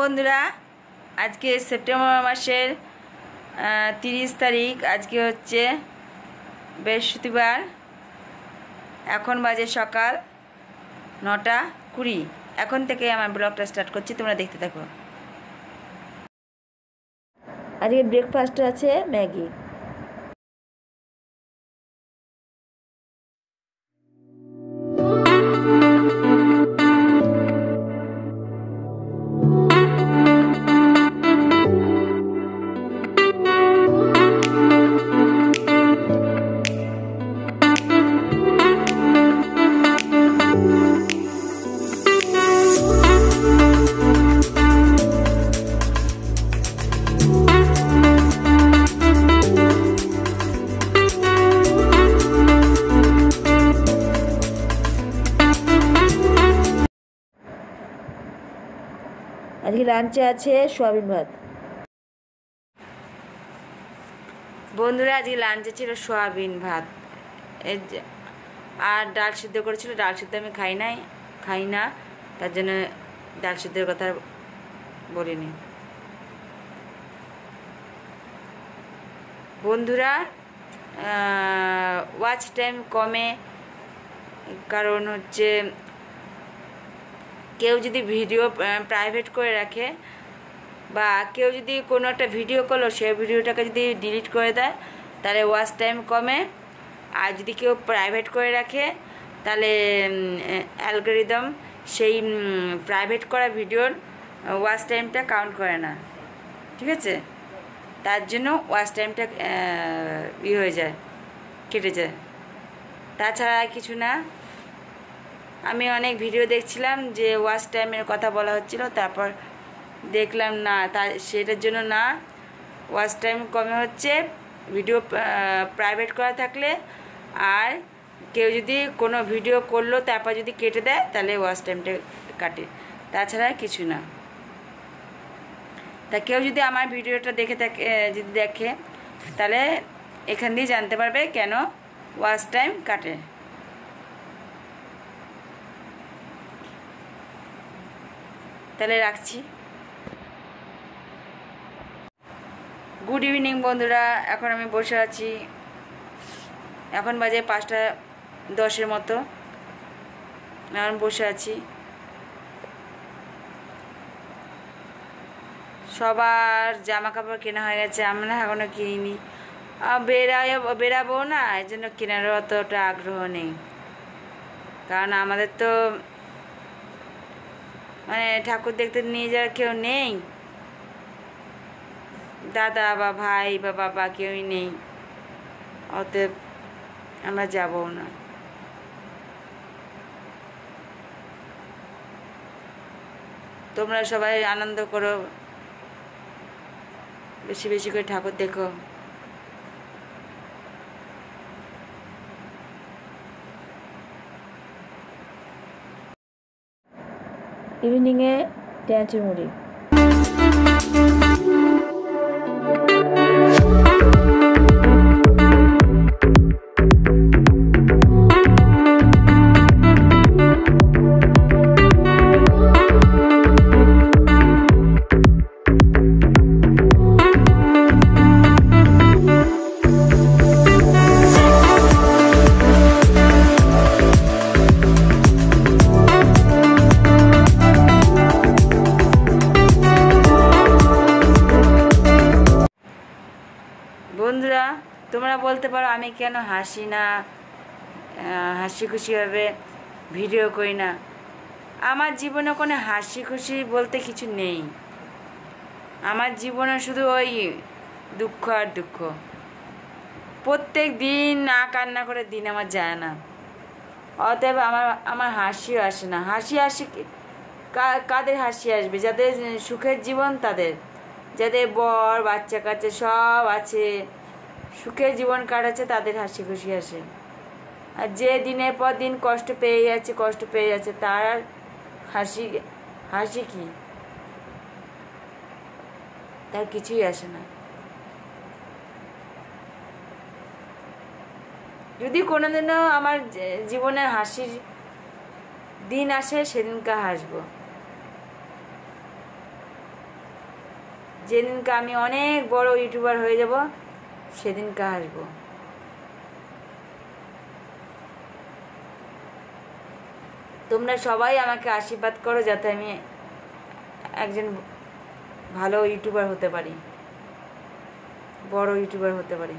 বন্ধুরা, আজকে সেপ্টেম্বর মাসের তিরিশ তারিখ, আজকে হচ্ছে বৃহস্পতিবার। এখন বাজে সকাল নটা কুড়ি। এখন থেকে আমার ব্লগটা স্টার্ট করছি, তোমরা দেখতে থাকো। আজকে ব্রেকফাস্ট আছে ম্যাগি। আজকে লাঞ্চে আছে সোয়াবিন ভাত। বন্ধুরা, আজকে লাঞ্চে ছিল সোয়াবিন ভাত। আর ডাল সিদ্ধ করেছিল, ডাল সিদ্ধ আমি খাই নাই, খাই না, তার জন্য ডাল সিদ্ধের কথা বলিনি। বন্ধুরা ওয়াচ টাইম কমে, কারণ হচ্ছে কেউ যদি ভিডিও প্রাইভেট করে রাখে বা কেউ যদি কোনো একটা ভিডিও করল সেই ভিডিওটাকে যদি ডিলিট করে দেয়, তাহলে ওয়াচ টাইম কমে। আর যদি কেউ প্রাইভেট করে রাখে, তাহলে অ্যালগোরিদম সেই প্রাইভেট করা ভিডিওর ওয়াচ টাইমটা কাউন্ট করে না। ঠিক আছে? তার জন্য ওয়াচ টাইমটা ই হয়ে যায়, কেটে যায়। তাছাড়া কিছু না। আমি অনেক ভিডিও দেখছিলাম যে ওয়াচ টাইমের কথা বলা হচ্ছিল, তারপর দেখলাম না, তা সেটার জন্য না ওয়াচ টাইম কমে হচ্ছে ভিডিও প্রাইভেট করা থাকলে, আর কেউ যদি কোনো ভিডিও করল, তারপর যদি কেটে দেয়, তাহলে ওয়াচ টাইমটা কাটে, তাছাড়া কিছু না। তা কেউ যদি আমার ভিডিওটা দেখে থাকে যদি দেখে, তাহলে এখান দিয়ে জানতে পারবে কেন ওয়াচ টাইম কাটে। তাহলে রাখছি। গুড ইভিনিং বন্ধুরা। এখন আমি বসে আছি। এখন বাজে পাঁচটা দশের মতো। এখন বসে আছি। সবার জামা কাপড় কেনা হয়ে গেছে। আমরা এখনও কিনিনি। বেরাই বেরাবো না এই জন্য কেনারও অতটা আগ্রহ নেই। কারণ আমাদের তো মানে ঠাকুর দেখতে নিয়ে যাওয়ার কেউ নেই? দাদা, বা ভাই, বা বাবা কেউই নেই। অতএব আমরা যাব না। তোমরা সবাই আনন্দ করো। বেশি বেশি করে ঠাকুর দেখো। ইভিনিংয়ে ট্যাঁচুর মুড়ি। তোমরা বলতে পারো আমি কেন হাসি না হাসি খুশিভাবে ভিডিও করি না। আমার জীবনে কোনো হাসি খুশি বলতে কিছু নেই। আমার জীবনে শুধু ওই দুঃখ আর দুঃখ। প্রত্যেক দিন না কান্না করে দিন আমার যায় না। অতএব আমার আমার হাসিও আসে না। হাসি আসে কাদের হাসি আসবে? যাদের সুখের জীবন তাদের। যাদের বর বাচ্চা কাচ্চা সব আছে। সুখের জীবন কাটাচ্ছে, তাদের হাসি খুশি আসে। আর যে দিনের পর দিন কষ্ট পেয়ে যাচ্ছে, কষ্ট পেয়ে যাচ্ছে, তার হাসি হাসি কি? তার কিছুই আসে না। যদি কোনোদিনও আমার জীবনে হাসির দিন আসে, সেদিনকে হাসবো। যেদিনকে আমি অনেক বড় ইউটিউবার হয়ে যাব সেদিনকে আসব। তোমরা সবাই আমাকে আশীর্বাদ করো যাতে আমি একজন ভালো ইউটিউবার হতে পারি। বড় ইউটিউবার হতে পারি।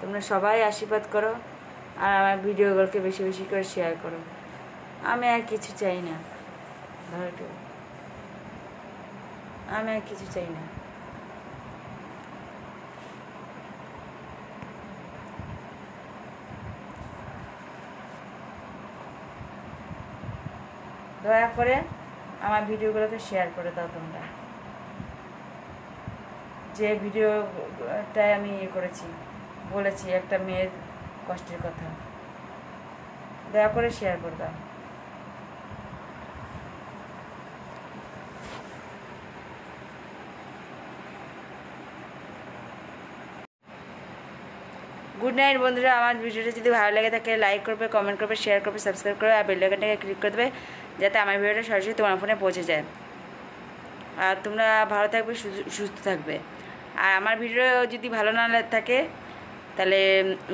তোমরা সবাই আশীর্বাদ করো আর আমার ভিডিওগুলোকে বেশি বেশি করে শেয়ার করো। আমি আর কিছু চাই না। আমি আর কিছু চাই না। দয়া করে আমার ভিডিওগুলোকে শেয়ার করে দাও তোমরা। যে ভিডিওটায় আমি ইয়ে করেছি, বলেছি একটা মেয়ের কষ্টের কথা। দয়া করে শেয়ার করে দাও। গুড নাইট বন্ধুরা। আমার ভিডিওটা যদি ভালো লাগে থাকে লাইক করবে কমেন্ট করবে শেয়ার করবে সাবস্ক্রাইব করবে, আর বেলাইকনটাকে ক্লিক করে দেবে, যাতে আমার ভিডিওটা সরাসরি তোমার ফোনে পৌঁছে যায়। আর তোমরা ভালো থাকবে সুস্থ থাকবে। আর আমার ভিডিও যদি ভালো না থাকে, তাহলে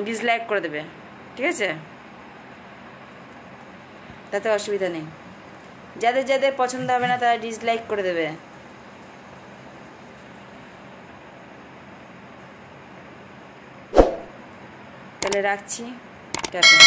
ডিসলাইক করে দেবে। ঠিক আছে? তাতে অসুবিধা নেই। যাদের যাদের পছন্দ হবে না, তারা ডিসলাইক করে দেবে। তাহলে রাখছি টাটা